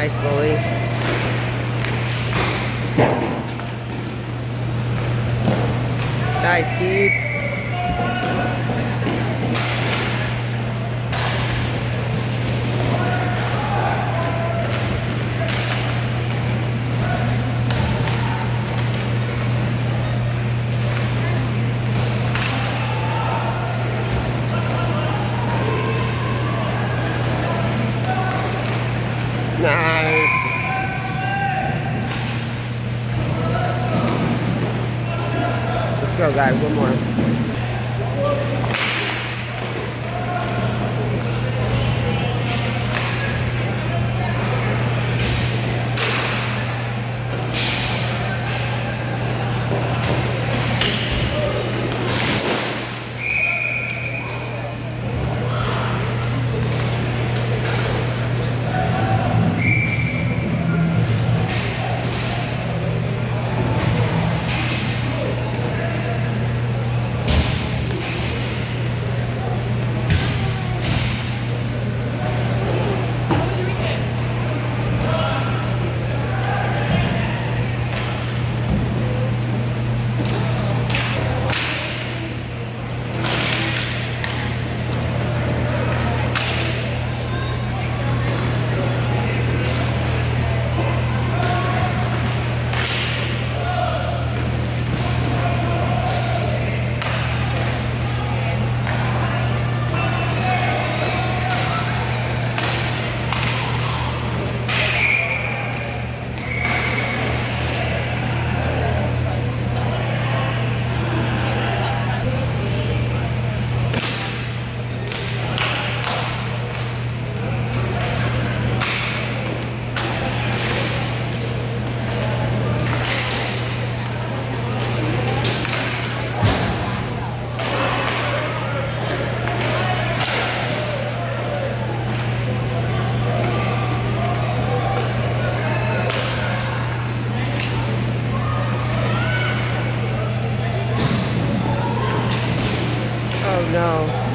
Nice bully. Nice keep. No.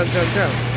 Go, go, go,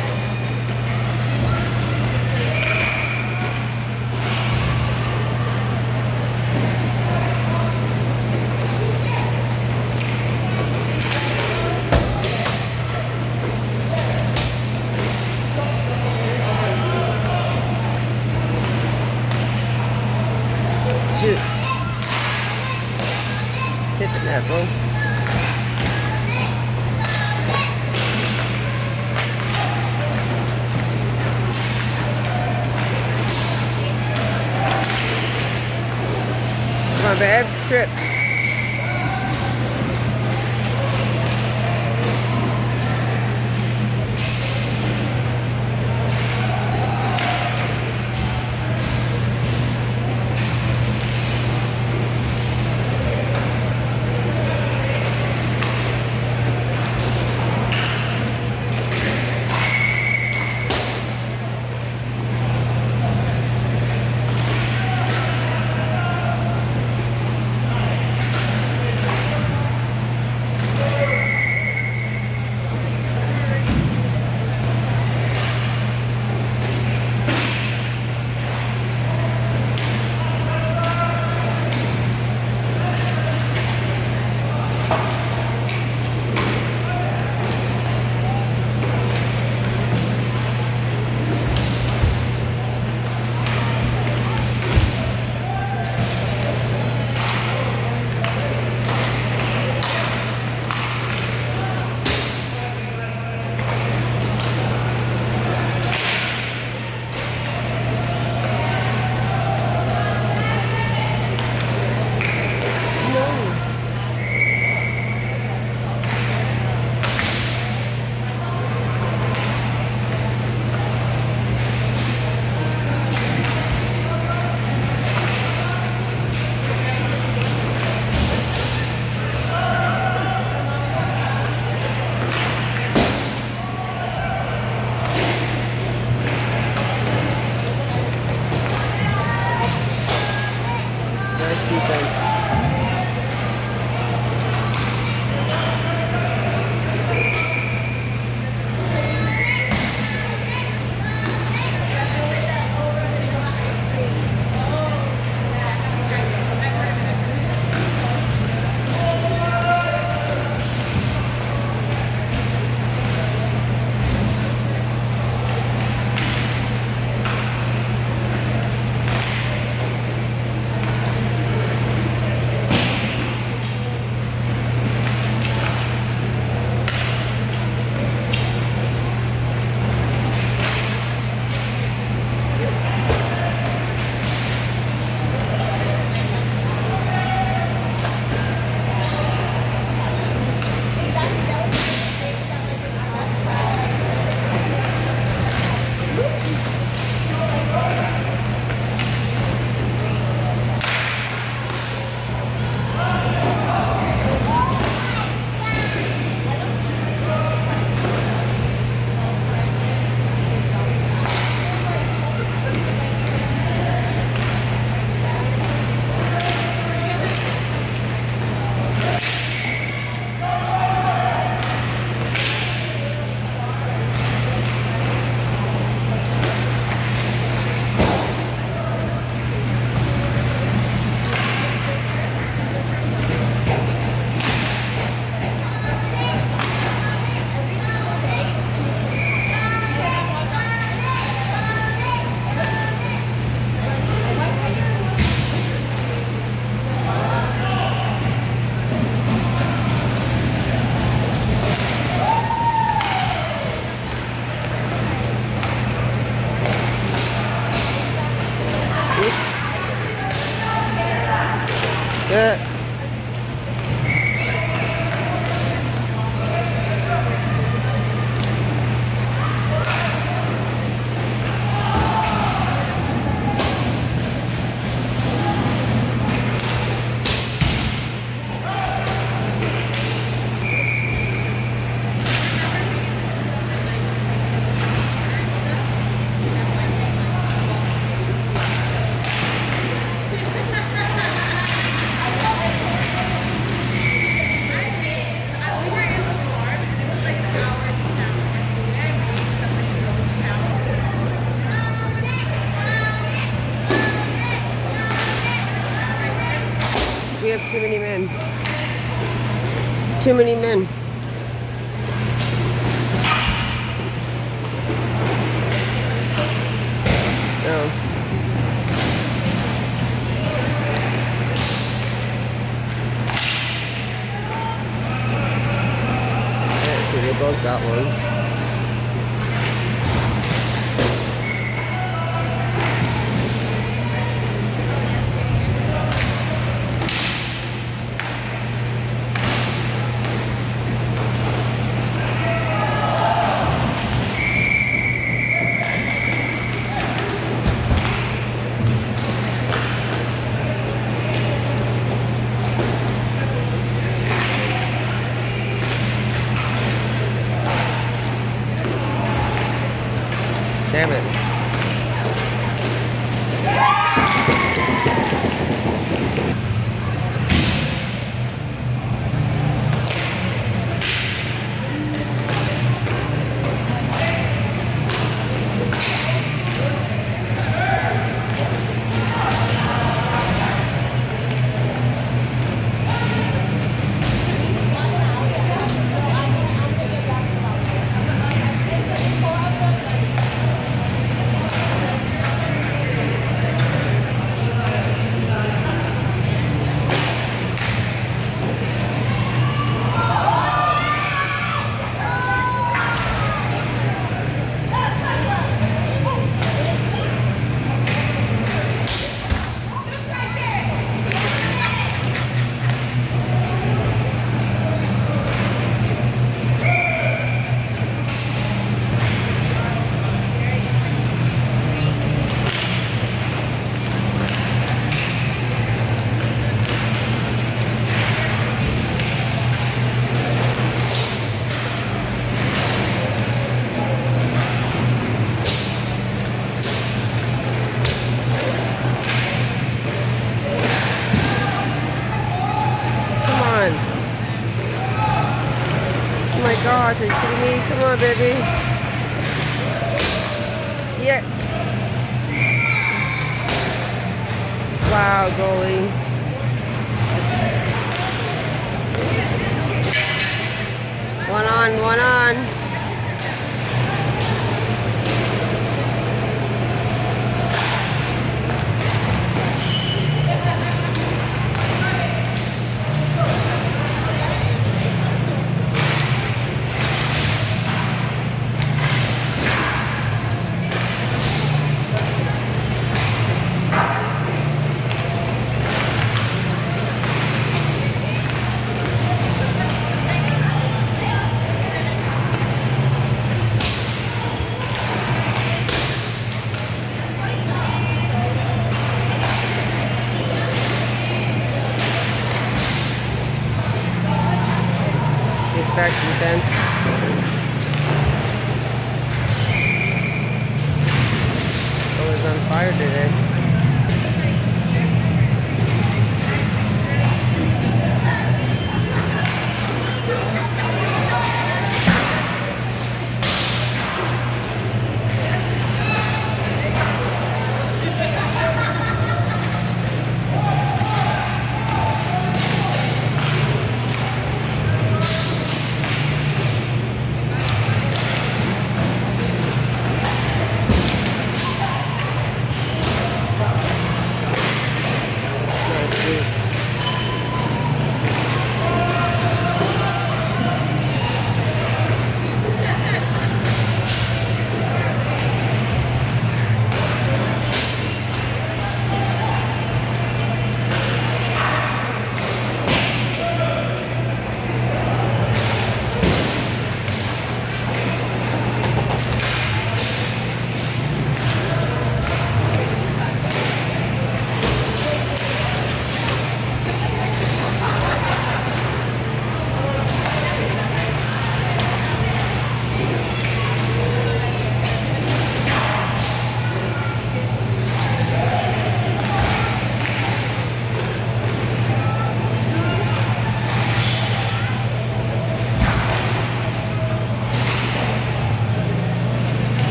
baby.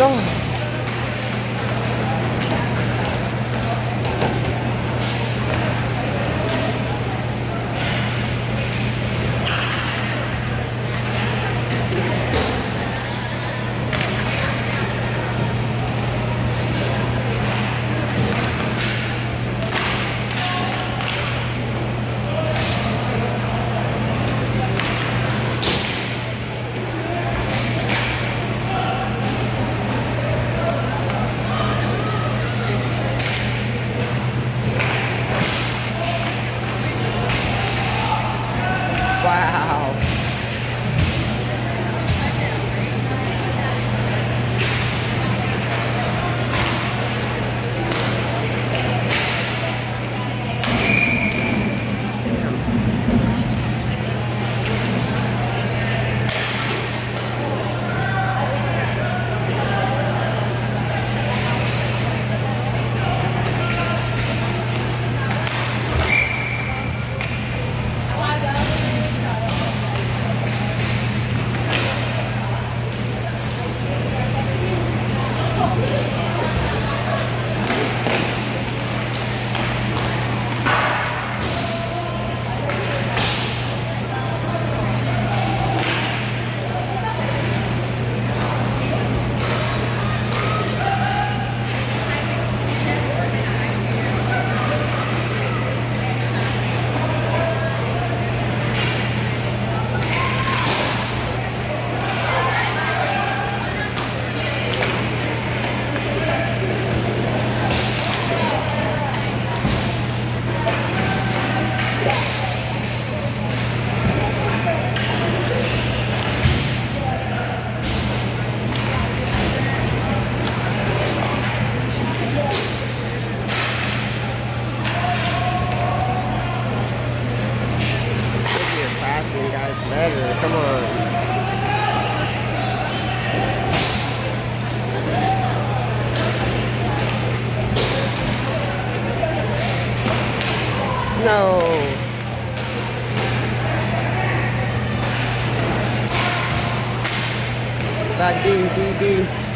montón. và đi đi đi.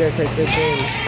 Guys had good game.